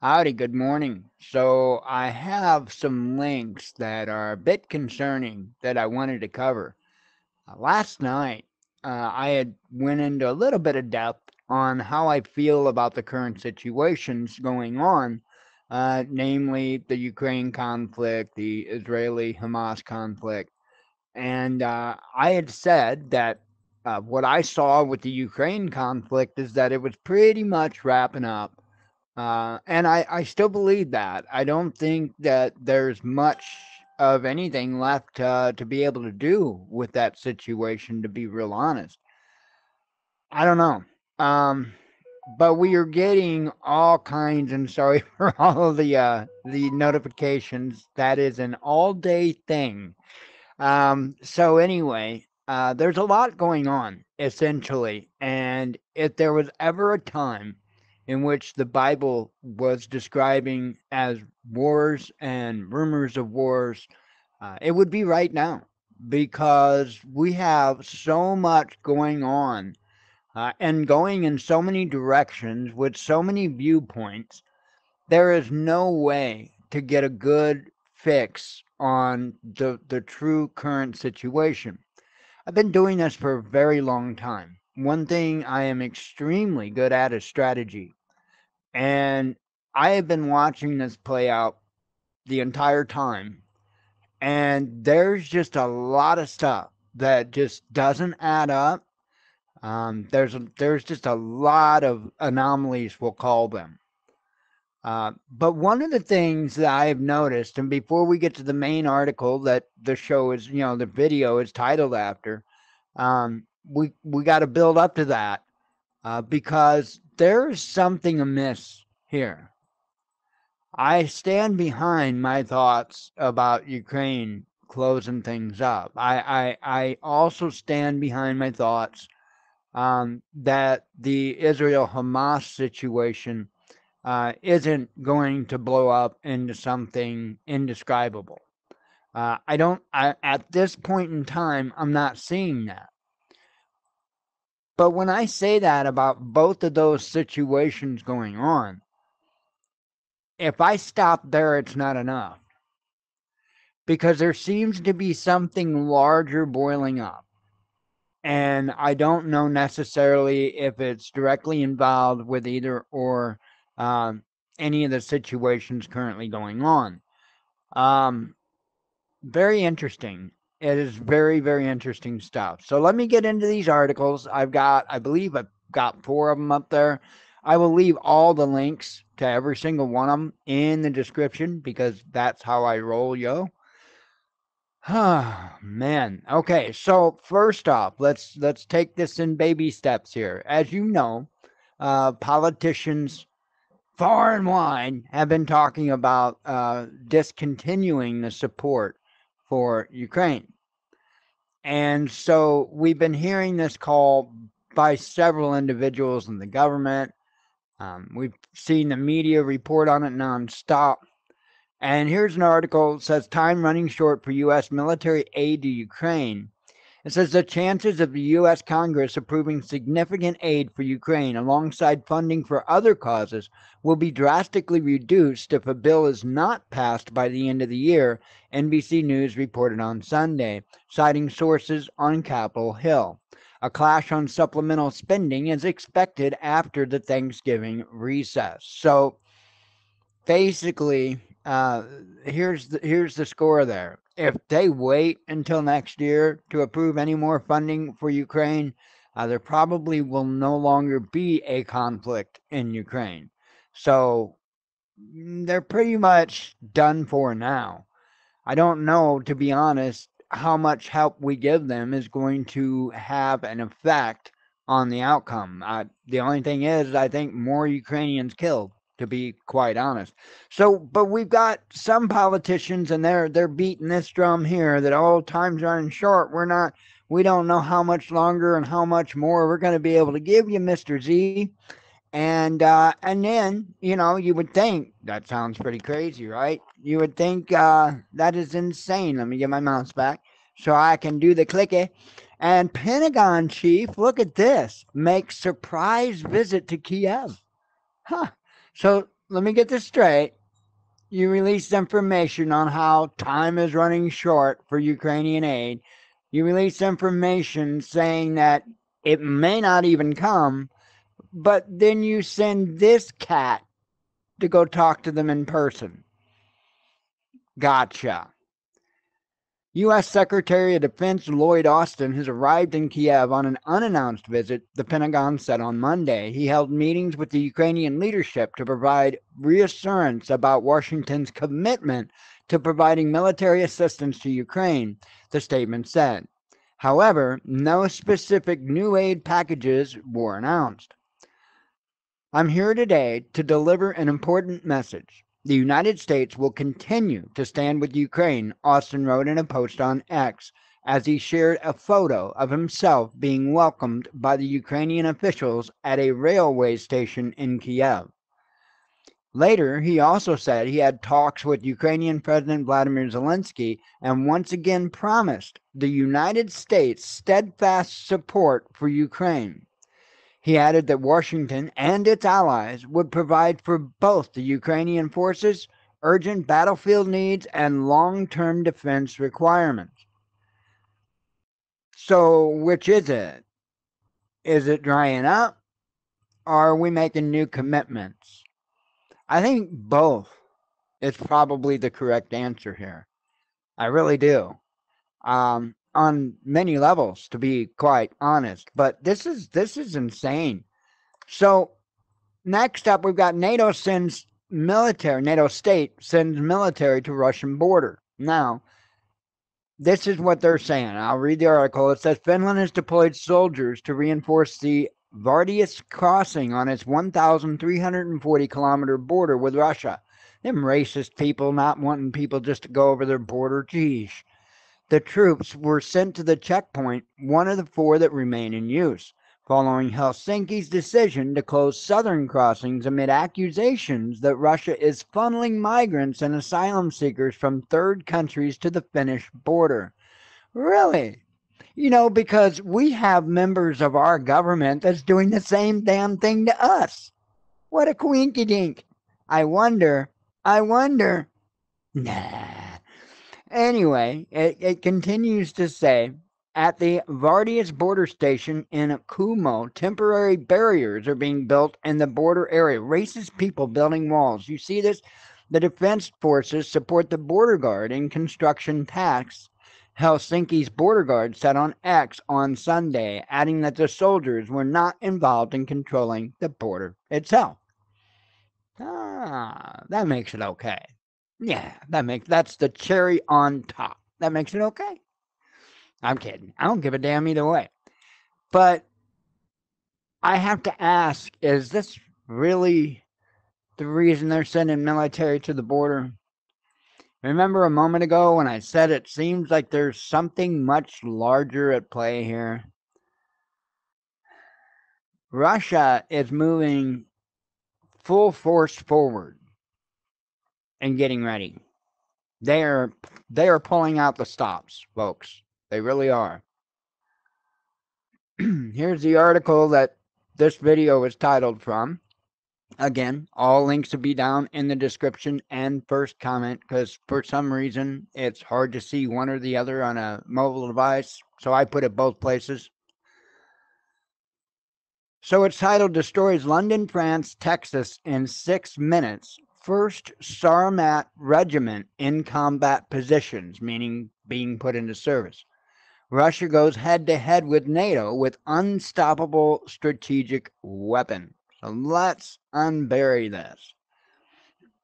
Howdy, good morning. So I have some links that are a bit concerning that I wanted to cover. Uh, last night, uh, I had went into a little bit of depth on how I feel about the current situations going on, uh, namely the Ukraine conflict, the Israeli-Hamas conflict, and uh, I had said that uh, what I saw with the Ukraine conflict is that it was pretty much wrapping up uh, and I, I still believe that. I don't think that there's much of anything left uh, to be able to do with that situation, to be real honest. I don't know. Um, but we are getting all kinds, and sorry for all of the uh, the notifications. That is an all day thing. Um, so anyway, uh, there's a lot going on essentially, and if there was ever a time in which the Bible was describing as wars and rumors of wars, uh, it would be right now because we have so much going on uh, and going in so many directions with so many viewpoints. There is no way to get a good fix on the, the true current situation. I've been doing this for a very long time. One thing I am extremely good at is strategy. And I have been watching this play out the entire time. And there's just a lot of stuff that just doesn't add up. Um, there's a, there's just a lot of anomalies, we'll call them. Uh, but one of the things that I have noticed, and before we get to the main article that the show is, you know, the video is titled after, um, we we got to build up to that uh, because there is something amiss here. I stand behind my thoughts about Ukraine closing things up. I, I, I also stand behind my thoughts um, that the Israel Hamas situation uh, isn't going to blow up into something indescribable. Uh, I don't, I, at this point in time, I'm not seeing that. But when I say that about both of those situations going on, if I stop there, it's not enough. Because there seems to be something larger boiling up. And I don't know necessarily if it's directly involved with either or um, any of the situations currently going on. Um, very interesting. It is very, very interesting stuff. So let me get into these articles. I've got, I believe I've got four of them up there. I will leave all the links to every single one of them in the description because that's how I roll, yo. Ah, man. Okay, so first off, let's let's take this in baby steps here. As you know, uh, politicians far and wide have been talking about uh, discontinuing the support for Ukraine. And so we've been hearing this call by several individuals in the government. Um, we've seen the media report on it nonstop. And here's an article that says time running short for U.S. military aid to Ukraine. It says the chances of the U.S. Congress approving significant aid for Ukraine alongside funding for other causes will be drastically reduced if a bill is not passed by the end of the year, NBC News reported on Sunday, citing sources on Capitol Hill. A clash on supplemental spending is expected after the Thanksgiving recess. So basically, uh, here's the, here's the score there if they wait until next year to approve any more funding for Ukraine, uh, there probably will no longer be a conflict in Ukraine. So mm, they're pretty much done for now. I don't know, to be honest, how much help we give them is going to have an effect on the outcome. Uh, the only thing is, I think more Ukrainians killed to be quite honest. So, but we've got some politicians and they're they're beating this drum here that all oh, time's running short. We're not we don't know how much longer and how much more we're going to be able to give you, Mr. Z. And uh and then, you know, you would think that sounds pretty crazy, right? You would think uh that is insane. Let me get my mouse back so I can do the clicky. And Pentagon chief, look at this, makes surprise visit to Kiev. Huh. So let me get this straight. You released information on how time is running short for Ukrainian aid. You released information saying that it may not even come, but then you send this cat to go talk to them in person. Gotcha. U.S. Secretary of Defense Lloyd Austin has arrived in Kiev on an unannounced visit, the Pentagon said on Monday. He held meetings with the Ukrainian leadership to provide reassurance about Washington's commitment to providing military assistance to Ukraine, the statement said. However, no specific new aid packages were announced. I'm here today to deliver an important message. The United States will continue to stand with Ukraine, Austin wrote in a post on X as he shared a photo of himself being welcomed by the Ukrainian officials at a railway station in Kiev. Later, he also said he had talks with Ukrainian President Vladimir Zelensky and once again promised the United States steadfast support for Ukraine. He added that Washington and its allies would provide for both the Ukrainian forces urgent battlefield needs and long term defense requirements. So, which is it? Is it drying up? Or are we making new commitments? I think both is probably the correct answer here. I really do. Um, on many levels to be quite honest but this is this is insane. So next up we've got nato sends military nato state sends military to russian border. Now this is what they're saying. I'll read the article. It says finland has deployed soldiers to reinforce the vardius crossing on its 1340 kilometer border with russia. Them racist people not wanting people just to go over their border. Geez the troops were sent to the checkpoint, one of the four that remain in use, following Helsinki's decision to close southern crossings amid accusations that Russia is funneling migrants and asylum seekers from third countries to the Finnish border. Really? You know, because we have members of our government that's doing the same damn thing to us. What a quinky dink. I wonder, I wonder. Nah. Anyway, it, it continues to say at the Vardius border station in Kumo, temporary barriers are being built in the border area. Racist people building walls. You see this? The defense forces support the border guard in construction tasks. Helsinki's border guard said on X on Sunday, adding that the soldiers were not involved in controlling the border itself. Ah, that makes it okay. Yeah, that makes that's the cherry on top. That makes it okay. I'm kidding. I don't give a damn either way. But I have to ask, is this really the reason they're sending military to the border? Remember a moment ago when I said it seems like there's something much larger at play here? Russia is moving full force forward and getting ready. They are they are pulling out the stops, folks. They really are. Here's the article that this video is titled from. Again, all links will be down in the description and first comment because for some reason it's hard to see one or the other on a mobile device. So I put it both places. So it's titled Destroys London, France, Texas in Six Minutes 1st Sarmat Regiment in combat positions, meaning being put into service. Russia goes head to head with NATO with unstoppable strategic weapon. So let's unbury this.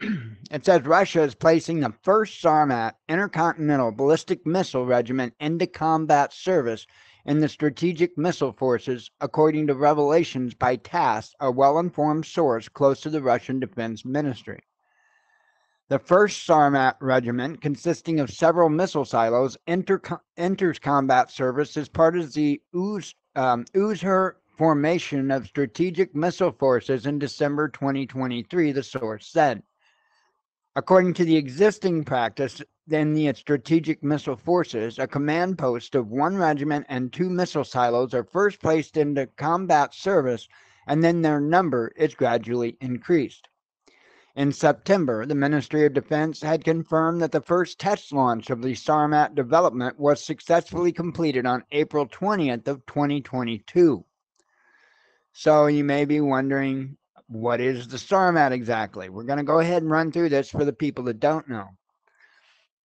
it says Russia is placing the 1st Sarmat Intercontinental Ballistic Missile Regiment into combat service in the Strategic Missile Forces, according to revelations by TASS, a well informed source close to the Russian Defense Ministry. The 1st Sarmat Regiment, consisting of several missile silos, enter, enters combat service as part of the Uz, um, Uzhur formation of Strategic Missile Forces in December 2023, the source said. According to the existing practice in the Strategic Missile Forces, a command post of one regiment and two missile silos are first placed into combat service, and then their number is gradually increased. In September, the Ministry of Defense had confirmed that the first test launch of the Sarmat development was successfully completed on April 20th of 2022. So you may be wondering, what is the Sarmat exactly? We're going to go ahead and run through this for the people that don't know.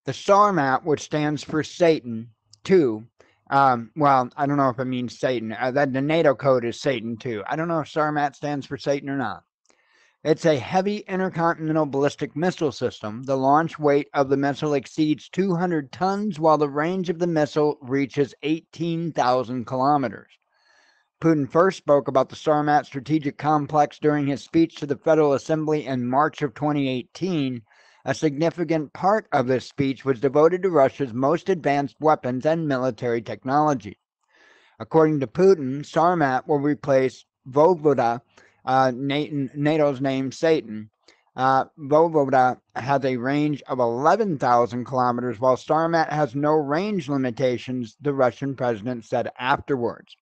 The Sarmat, which stands for Satan 2, um, well, I don't know if it means Satan. Uh, that the NATO code is Satan 2. I don't know if Sarmat stands for Satan or not. It's a heavy intercontinental ballistic missile system. The launch weight of the missile exceeds 200 tons, while the range of the missile reaches 18,000 kilometers. Putin first spoke about the Sarmat strategic complex during his speech to the Federal Assembly in March of 2018. A significant part of this speech was devoted to Russia's most advanced weapons and military technology. According to Putin, Sarmat will replace Voyvoda uh, NATO's name Satan. Uh, Voyvoda has a range of 11,000 kilometers, while Starmat has no range limitations, the Russian president said afterwards.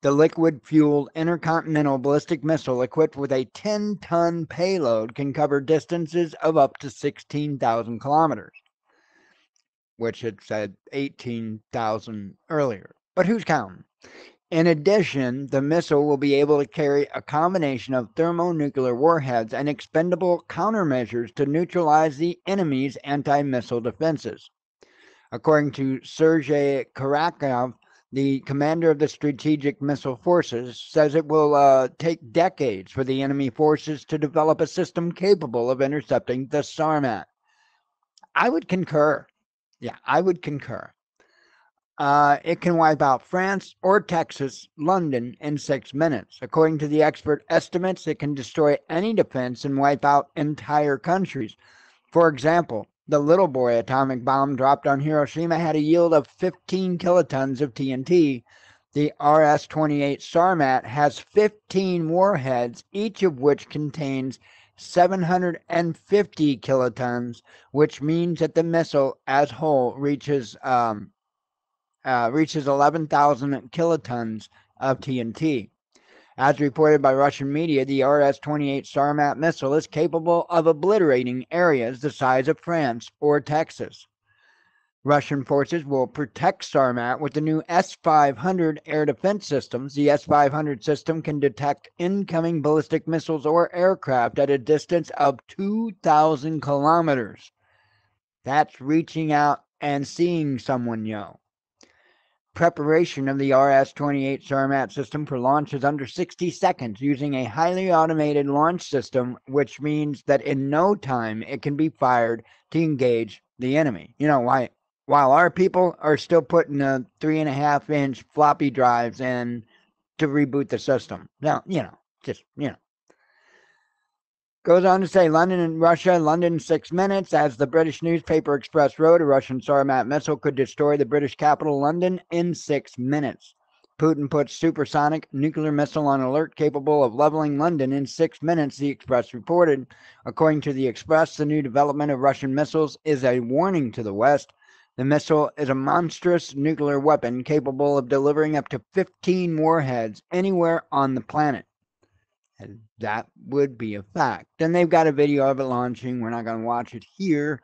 The liquid fueled intercontinental ballistic missile, equipped with a 10 ton payload, can cover distances of up to 16,000 kilometers, which it said 18,000 earlier. But who's counting? In addition, the missile will be able to carry a combination of thermonuclear warheads and expendable countermeasures to neutralize the enemy's anti missile defenses. According to Sergei Karakayev, the commander of the Strategic Missile Forces, says it will uh, take decades for the enemy forces to develop a system capable of intercepting the Sarmat. I would concur. Yeah, I would concur. Uh, it can wipe out France or Texas, London in six minutes. According to the expert estimates, it can destroy any defense and wipe out entire countries. For example, the little boy atomic bomb dropped on Hiroshima had a yield of 15 kilotons of TNT. The RS 28 Sarmat has 15 warheads, each of which contains 750 kilotons, which means that the missile as whole reaches um, uh, reaches 11,000 kilotons of TNT. As reported by Russian media, the RS 28 Sarmat missile is capable of obliterating areas the size of France or Texas. Russian forces will protect Sarmat with the new S 500 air defense systems. The S 500 system can detect incoming ballistic missiles or aircraft at a distance of 2,000 kilometers. That's reaching out and seeing someone, yo preparation of the RS-28 Sarmat system for launch is under 60 seconds using a highly automated launch system, which means that in no time it can be fired to engage the enemy. You know, why while our people are still putting the three and a half inch floppy drives in to reboot the system. Now, you know, just, you know. Goes on to say London and Russia, London six minutes. As the British newspaper Express wrote, a Russian Sarmat missile could destroy the British capital, London, in six minutes. Putin puts supersonic nuclear missile on alert capable of leveling London in six minutes, the Express reported. According to the Express, the new development of Russian missiles is a warning to the West. The missile is a monstrous nuclear weapon capable of delivering up to 15 warheads anywhere on the planet. And that would be a fact. And they've got a video of it launching. We're not going to watch it here,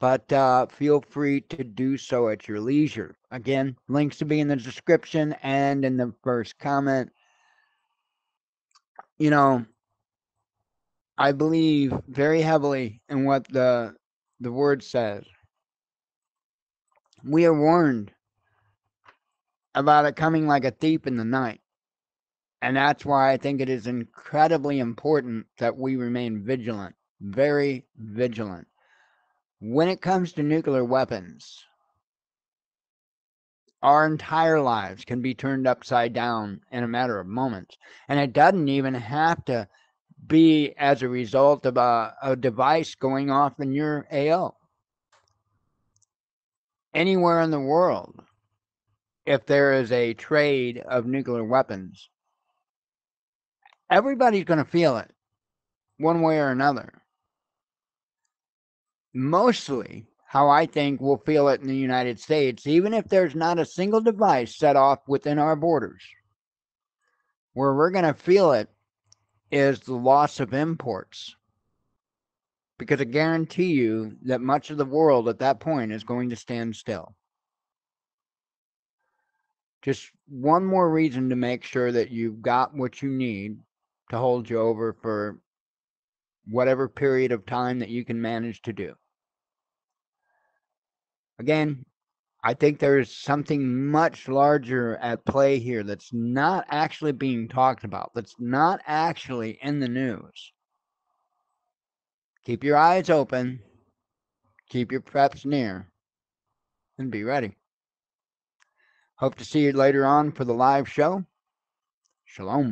but uh, feel free to do so at your leisure. Again, links to be in the description and in the first comment. You know, I believe very heavily in what the the word says. We are warned about it coming like a thief in the night. And that's why I think it is incredibly important that we remain vigilant, very vigilant. When it comes to nuclear weapons, our entire lives can be turned upside down in a matter of moments. And it doesn't even have to be as a result of a, a device going off in your AO. Anywhere in the world, if there is a trade of nuclear weapons, everybody's going to feel it one way or another. Mostly, how I think we'll feel it in the United States, even if there's not a single device set off within our borders. Where we're going to feel it is the loss of imports. because I guarantee you that much of the world at that point is going to stand still. Just one more reason to make sure that you've got what you need to hold you over for whatever period of time that you can manage to do. Again, I think there's something much larger at play here that's not actually being talked about, that's not actually in the news. Keep your eyes open, keep your preps near, and be ready. Hope to see you later on for the live show. Shalom.